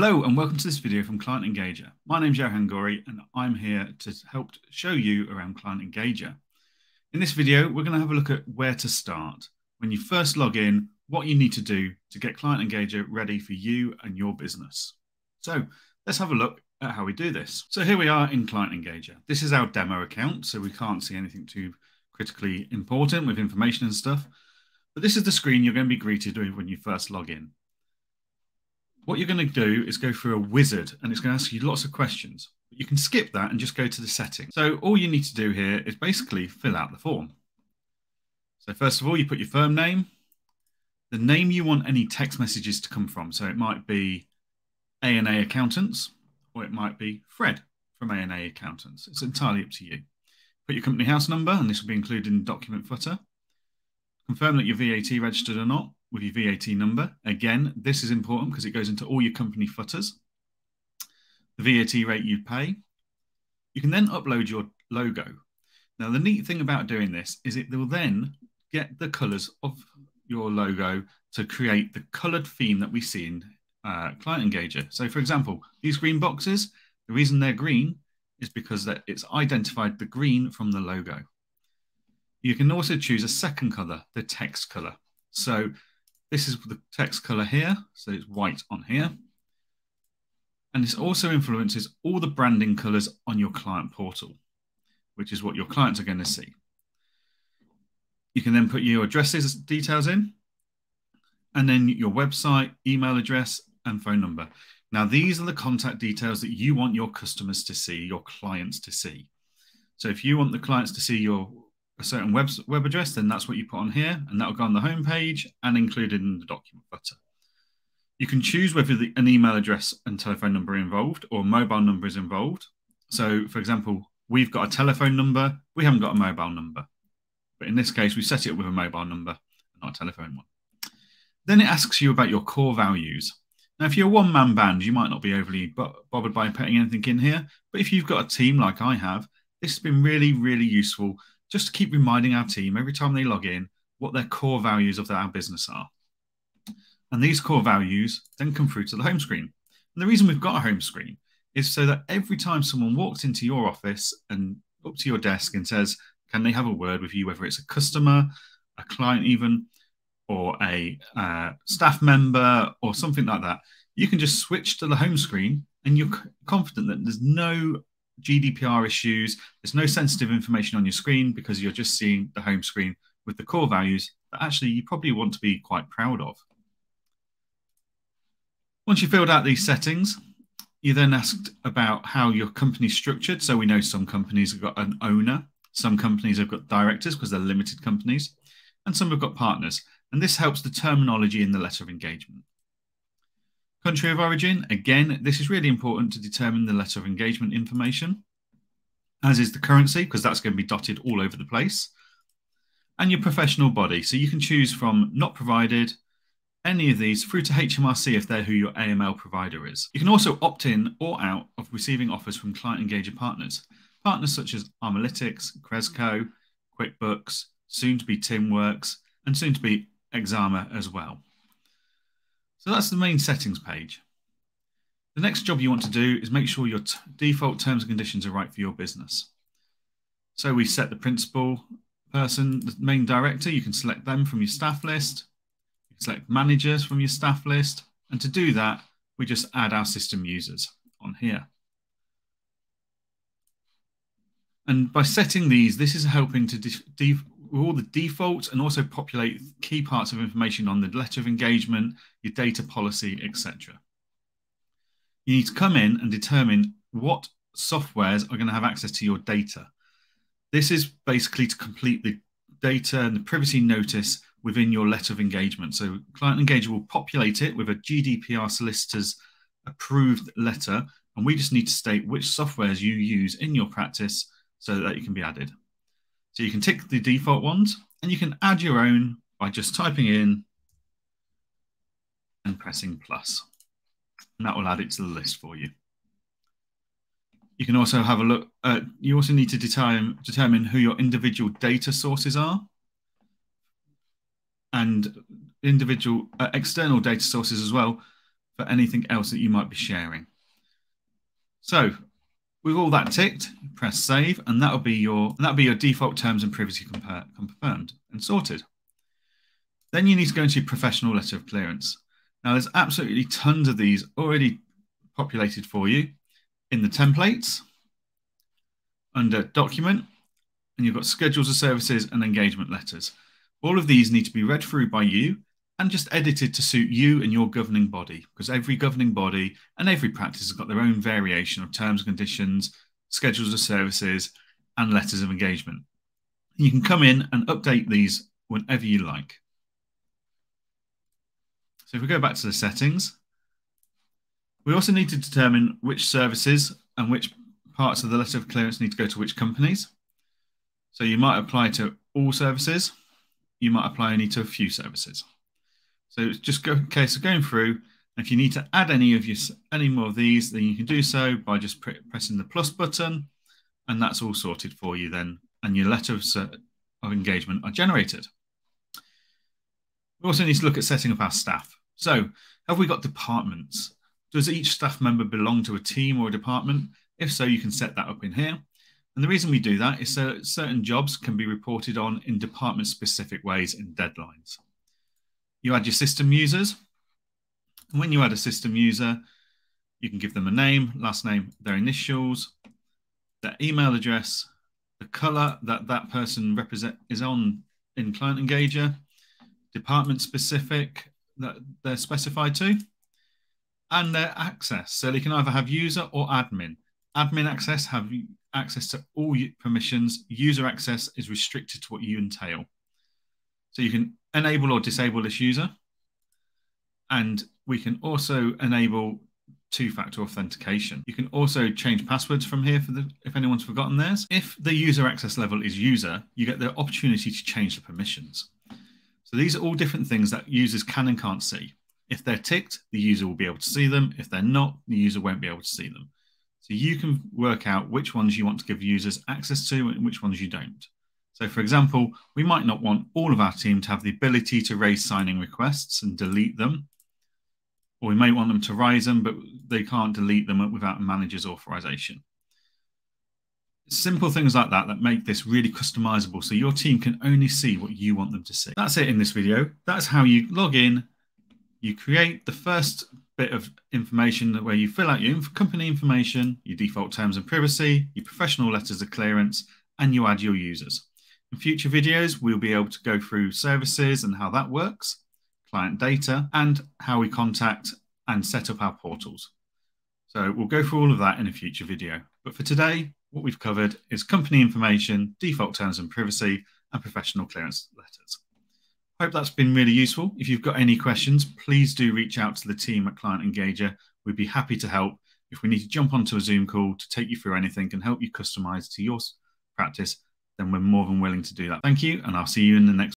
Hello and welcome to this video from Client Engager. My name is Johan Gori and I'm here to help show you around Client Engager. In this video, we're going to have a look at where to start. When you first log in, what you need to do to get Client Engager ready for you and your business. So let's have a look at how we do this. So here we are in Client Engager. This is our demo account, so we can't see anything too critically important with information and stuff. But this is the screen you're going to be greeted with when you first log in. What you're going to do is go through a wizard and it's going to ask you lots of questions. You can skip that and just go to the settings. So all you need to do here is basically fill out the form. So first of all, you put your firm name, the name you want any text messages to come from. So it might be A&A Accountants or it might be Fred from A&A Accountants. It's entirely up to you. Put your company house number and this will be included in the document footer. Confirm that you're VAT registered or not with your VAT number. Again, this is important because it goes into all your company footers. The VAT rate you pay. You can then upload your logo. Now, the neat thing about doing this is it will then get the colors of your logo to create the colored theme that we see in uh, Client Engager. So, for example, these green boxes, the reason they're green is because that it's identified the green from the logo. You can also choose a second color, the text color. So this is the text color here. So it's white on here. And this also influences all the branding colors on your client portal, which is what your clients are going to see. You can then put your addresses details in, and then your website, email address, and phone number. Now, these are the contact details that you want your customers to see, your clients to see. So if you want the clients to see your a certain web, web address, then that's what you put on here, and that will go on the home page and included in the document footer. You can choose whether the, an email address and telephone number are involved or mobile number is involved. So, for example, we've got a telephone number, we haven't got a mobile number. But in this case, we set it up with a mobile number, not a telephone one. Then it asks you about your core values. Now, if you're a one man band, you might not be overly bothered by putting anything in here. But if you've got a team like I have, this has been really, really useful just to keep reminding our team every time they log in what their core values of our business are. And these core values then come through to the home screen. And the reason we've got a home screen is so that every time someone walks into your office and up to your desk and says, Can they have a word with you, whether it's a customer, a client, even, or a uh, staff member, or something like that, you can just switch to the home screen and you're confident that there's no GDPR issues. There's no sensitive information on your screen because you're just seeing the home screen with the core values that actually you probably want to be quite proud of. Once you filled out these settings, you then asked about how your company's structured. So we know some companies have got an owner, some companies have got directors because they're limited companies, and some have got partners. And this helps the terminology in the letter of engagement. Country of origin, again, this is really important to determine the letter of engagement information, as is the currency, because that's going to be dotted all over the place. And your professional body. So you can choose from not provided, any of these through to HMRC if they're who your AML provider is. You can also opt in or out of receiving offers from client engager partners. Partners such as Armalytics, Cresco, QuickBooks, soon to be Timworks, and soon to be Exama as well. So that's the main settings page. The next job you want to do is make sure your default terms and conditions are right for your business. So we set the principal person, the main director, you can select them from your staff list. You can select managers from your staff list. And to do that, we just add our system users on here. And by setting these, this is helping to all the defaults and also populate key parts of information on the letter of engagement, your data policy, etc. You need to come in and determine what softwares are going to have access to your data. This is basically to complete the data and the privacy notice within your letter of engagement. So Client Engager will populate it with a GDPR solicitor's approved letter, and we just need to state which softwares you use in your practice so that it can be added. So you can tick the default ones and you can add your own by just typing in and pressing plus. And that will add it to the list for you. You can also have a look. Uh, you also need to determine, determine who your individual data sources are and individual uh, external data sources as well for anything else that you might be sharing. So with all that ticked, press save, and that'll be your that'll be your default terms and privacy confirmed and sorted. Then you need to go into professional letter of clearance. Now there's absolutely tons of these already populated for you in the templates under document, and you've got schedules of services and engagement letters. All of these need to be read through by you and just edited to suit you and your governing body, because every governing body and every practice has got their own variation of terms and conditions, schedules of services, and letters of engagement. You can come in and update these whenever you like. So if we go back to the settings, we also need to determine which services and which parts of the letter of clearance need to go to which companies. So you might apply to all services, you might apply only to a few services. So it's just a case of going through. If you need to add any of your any more of these, then you can do so by just pressing the plus button, and that's all sorted for you then, and your letters of, of engagement are generated. We also need to look at setting up our staff. So have we got departments? Does each staff member belong to a team or a department? If so, you can set that up in here. And the reason we do that is so certain jobs can be reported on in department specific ways and deadlines you add your system users. And when you add a system user, you can give them a name, last name, their initials, their email address, the color that that person represent is on in Client Engager, department specific that they're specified to, and their access. So they can either have user or admin. Admin access have access to all permissions. User access is restricted to what you entail. So you can enable or disable this user. And we can also enable two-factor authentication. You can also change passwords from here for the if anyone's forgotten theirs. If the user access level is user, you get the opportunity to change the permissions. So these are all different things that users can and can't see. If they're ticked, the user will be able to see them. If they're not, the user won't be able to see them. So you can work out which ones you want to give users access to and which ones you don't. So for example, we might not want all of our team to have the ability to raise signing requests and delete them. Or we may want them to raise them, but they can't delete them without a manager's authorization. Simple things like that that make this really customizable so your team can only see what you want them to see. That's it in this video. That's how you log in. You create the first bit of information where you fill out your company information, your default terms and privacy, your professional letters of clearance, and you add your users. In future videos, we'll be able to go through services and how that works, client data, and how we contact and set up our portals. So we'll go through all of that in a future video. But for today, what we've covered is company information, default terms and privacy, and professional clearance letters. Hope that's been really useful. If you've got any questions, please do reach out to the team at Client Engager. We'd be happy to help. If we need to jump onto a Zoom call to take you through anything and help you customize to your practice, then we're more than willing to do that. Thank you, and I'll see you in the next